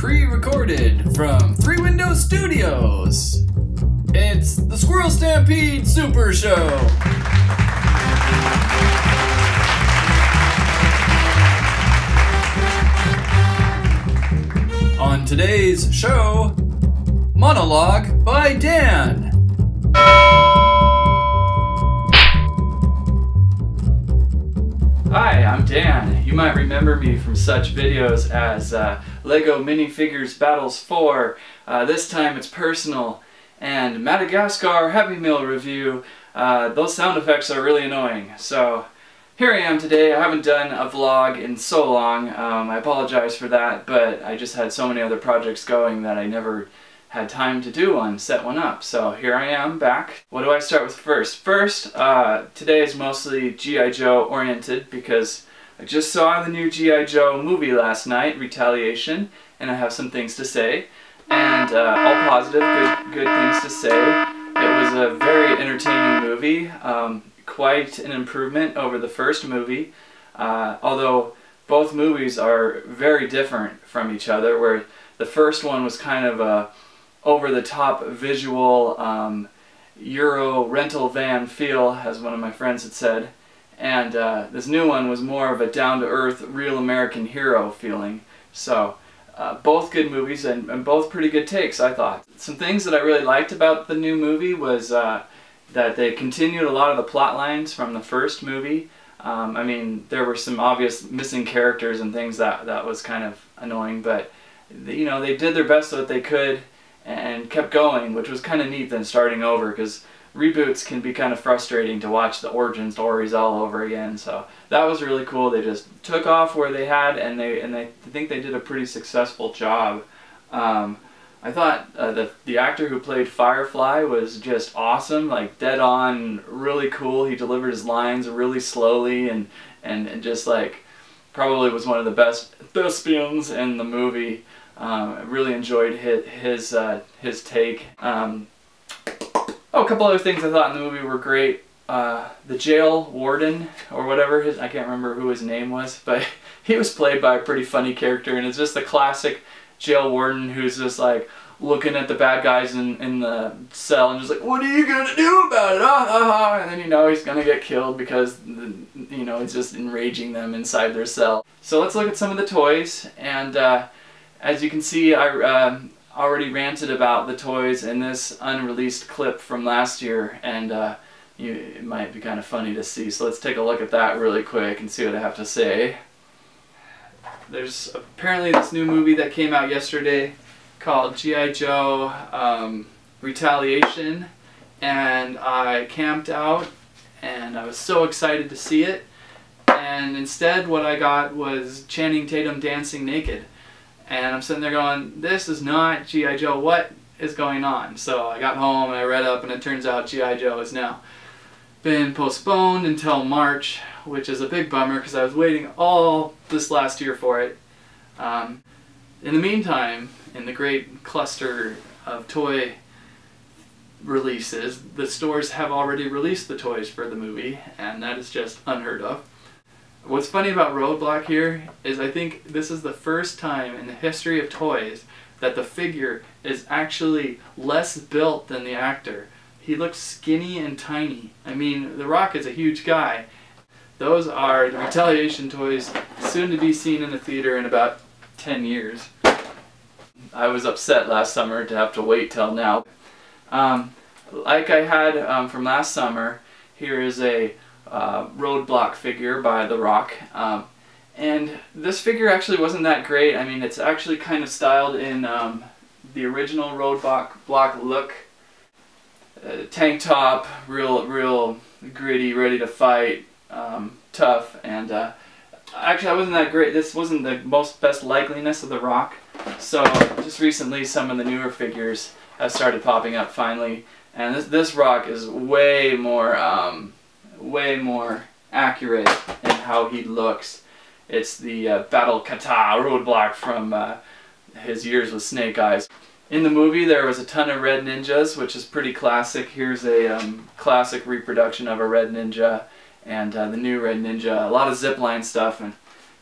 Pre-recorded from Three Window Studios. It's the Squirrel Stampede Super Show. On today's show, monologue by Dan. Hi, I'm Dan. You might remember me from such videos as uh, LEGO Minifigures Battles 4, uh, this time it's personal, and Madagascar Happy Meal review. Uh, those sound effects are really annoying, so here I am today. I haven't done a vlog in so long. Um, I apologize for that, but I just had so many other projects going that I never had time to do one, set one up. So here I am back. What do I start with first? First, uh, today is mostly G.I. Joe oriented because I just saw the new G.I. Joe movie last night, Retaliation, and I have some things to say. And uh, all positive, good, good things to say. It was a very entertaining movie, um, quite an improvement over the first movie, uh, although both movies are very different from each other, where the first one was kind of a over-the-top visual um, Euro rental van feel, as one of my friends had said. And uh, this new one was more of a down-to-earth, real American hero feeling. So, uh, both good movies and, and, both pretty good takes, I thought. Some things that I really liked about the new movie was uh, that they continued a lot of the plot lines from the first movie. Um, I mean, there were some obvious missing characters and things that, that was kind of annoying, but you know, they did their best so that they could and kept going, which was kind of neat than starting over because reboots can be kind of frustrating to watch the origin stories all over again. So that was really cool. They just took off where they had, and they and they I think they did a pretty successful job. Um, I thought uh, the the actor who played Firefly was just awesome, like dead on, really cool. He delivered his lines really slowly and and, and just like probably was one of the best thespians in the movie. Um, I really enjoyed his his, uh, his take. Um, oh, a couple other things I thought in the movie were great. Uh, the jail warden or whatever his I can't remember who his name was, but he was played by a pretty funny character, and it's just the classic jail warden who's just like looking at the bad guys in, in the cell and just like, what are you gonna do about it? Ah, ah, ah. And then you know he's gonna get killed because the, you know it's just enraging them inside their cell. So let's look at some of the toys and. Uh, as you can see, I uh, already ranted about the toys in this unreleased clip from last year, and uh, you, it might be kind of funny to see. So let's take a look at that really quick and see what I have to say. There's apparently this new movie that came out yesterday called G.I. Joe um, Retaliation, and I camped out, and I was so excited to see it. And instead, what I got was Channing Tatum dancing naked. And I'm sitting there going, this is not G.I. Joe. What is going on? So I got home and I read up and it turns out G.I. Joe has now been postponed until March, which is a big bummer because I was waiting all this last year for it. Um, in the meantime, in the great cluster of toy releases, the stores have already released the toys for the movie, and that is just unheard of. What's funny about Roadblock here is I think this is the first time in the history of toys that the figure is actually less built than the actor. He looks skinny and tiny. I mean, The Rock is a huge guy. Those are the Retaliation toys, soon to be seen in the theater in about 10 years. I was upset last summer to have to wait till now. Um, like I had um, from last summer, here is a uh, roadblock figure by The Rock. Um, and this figure actually wasn't that great. I mean, it's actually kind of styled in um, the original roadblock block look. Uh, tank top, real, real gritty, ready to fight, um, tough, and uh, actually I wasn't that great. This wasn't the most best likeliness of The Rock. So just recently some of the newer figures have started popping up finally. And this, this Rock is way more um, way more accurate in how he looks. It's the uh, Battle Kata roadblock from uh, his years with Snake Eyes. In the movie there was a ton of Red Ninjas, which is pretty classic. Here's a um, classic reproduction of a Red Ninja and uh, the new Red Ninja. A lot of zipline stuff and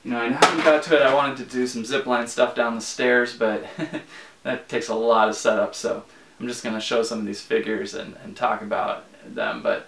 you know, I haven't got to it. I wanted to do some zipline stuff down the stairs, but that takes a lot of setup, so I'm just going to show some of these figures and, and talk about them. But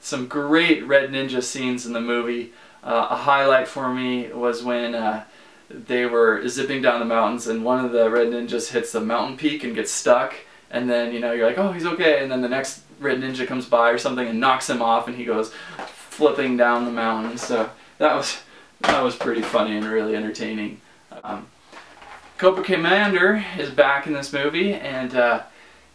some great Red Ninja scenes in the movie. Uh, a highlight for me was when uh, they were zipping down the mountains and one of the Red Ninjas hits the mountain peak and gets stuck and then you know you're like oh he's okay and then the next Red Ninja comes by or something and knocks him off and he goes flipping down the mountain so that was that was pretty funny and really entertaining. Um, Cobra Commander is back in this movie and uh,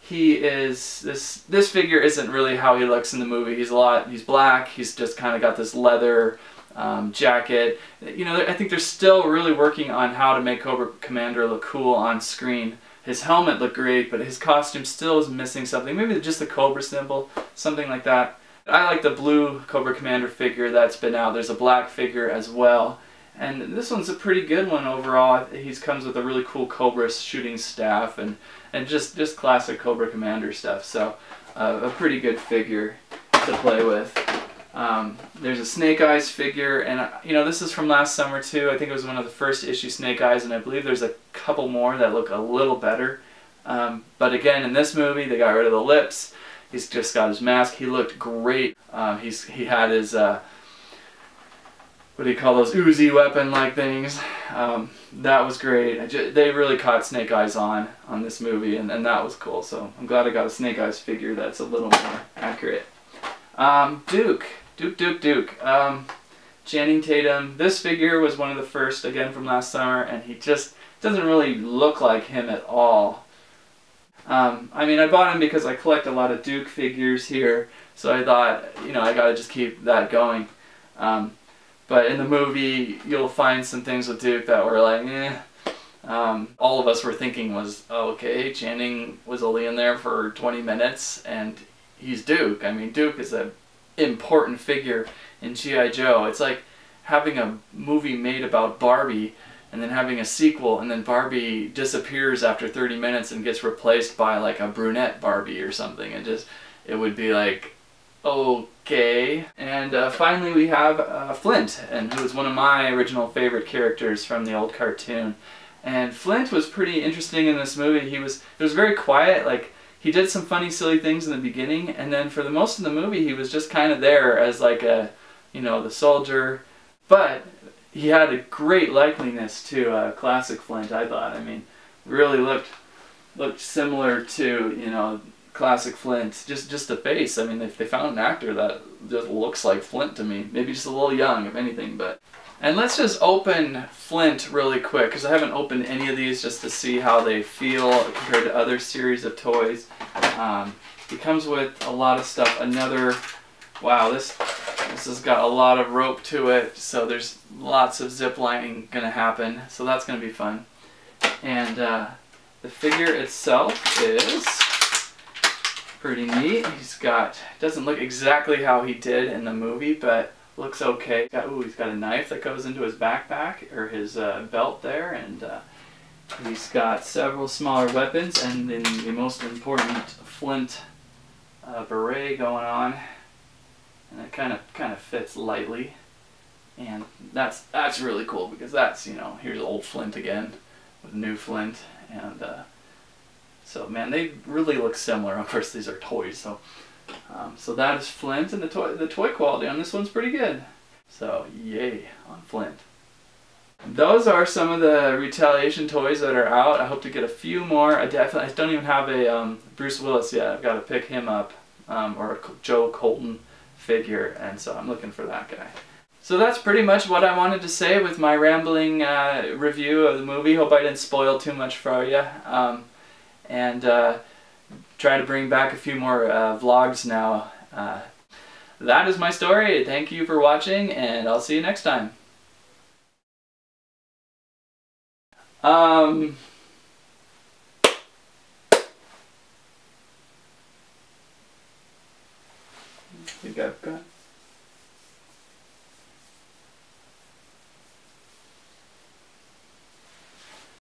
he is this this figure isn't really how he looks in the movie. He's a lot he's black. He's just kind of got this leather um, jacket. You know, I think they're still really working on how to make Cobra Commander look cool on screen. His helmet looked great, but his costume still is missing something. Maybe just the Cobra symbol, something like that. I like the blue Cobra Commander figure that's been out. There's a black figure as well. And this one's a pretty good one overall. He comes with a really cool Cobra shooting staff and, and just, just classic Cobra Commander stuff. So uh, a pretty good figure to play with. Um, there's a Snake Eyes figure, and uh, you know this is from last summer too. I think it was one of the first issue Snake Eyes, and I believe there's a couple more that look a little better. Um, but again, in this movie, they got rid of the lips. He's just got his mask. He looked great. Um, he's he had his uh, what do you call those Uzi weapon like things? Um, that was great. Just, they really caught Snake Eyes on on this movie, and, and that was cool. So I'm glad I got a Snake Eyes figure that's a little more accurate. Um, Duke. Duke, Duke, Duke. Um, Channing Tatum. This figure was one of the first, again, from last summer, and he just doesn't really look like him at all. Um, I mean, I bought him because I collect a lot of Duke figures here, so I thought, you know, I gotta just keep that going. Um, but in the movie, you'll find some things with Duke that were like, eh. Um, all of us were thinking was, oh, okay, Channing was only in there for 20 minutes, and he's Duke. I mean, Duke is a important figure in G.I. Joe. It's like having a movie made about Barbie and then having a sequel and then Barbie disappears after 30 minutes and gets replaced by like a brunette Barbie or something. It just, it would be like, okay. And uh, finally we have uh, Flint, and who was one of my original favorite characters from the old cartoon. And Flint was pretty interesting in this movie. He was, it was very quiet, like he did some funny, silly things in the beginning, and then for the most of the movie, he was just kind of there as like a, you know, the soldier. But he had a great likeliness to uh, classic Flint. I thought. I mean, really looked looked similar to you know classic Flint. Just just the face. I mean, if they found an actor that just looks like Flint to me, maybe just a little young, if anything, but. And let's just open Flint really quick, because I haven't opened any of these just to see how they feel compared to other series of toys. Um, he comes with a lot of stuff. Another, wow, this this has got a lot of rope to it, so there's lots of zip lining going to happen, so that's going to be fun. And uh, the figure itself is pretty neat. He's got, doesn't look exactly how he did in the movie, but looks okay. He's got, ooh, he's got a knife that goes into his backpack or his uh, belt there, and uh, he's got several smaller weapons, and then the most important flint uh, beret going on, and it kind of kind of fits lightly, and that's that's really cool because that's you know here's old Flint again with new Flint, and uh, so man they really look similar. Of course these are toys, so. Um, so that is Flint, and the toy, the toy quality on this one's pretty good. So yay on Flint. Those are some of the retaliation toys that are out. I hope to get a few more. I definitely I don't even have a um, Bruce Willis yet. I've got to pick him up, um, or a Joe Colton figure, and so I'm looking for that guy. So that's pretty much what I wanted to say with my rambling uh, review of the movie. Hope I didn't spoil too much for you. Um, and uh, try to bring back a few more uh, vlogs now. Uh, that is my story. Thank you for watching, and I'll see you next time. Um... You got,